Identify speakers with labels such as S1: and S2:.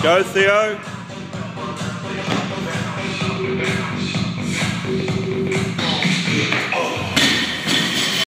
S1: Go, Theo.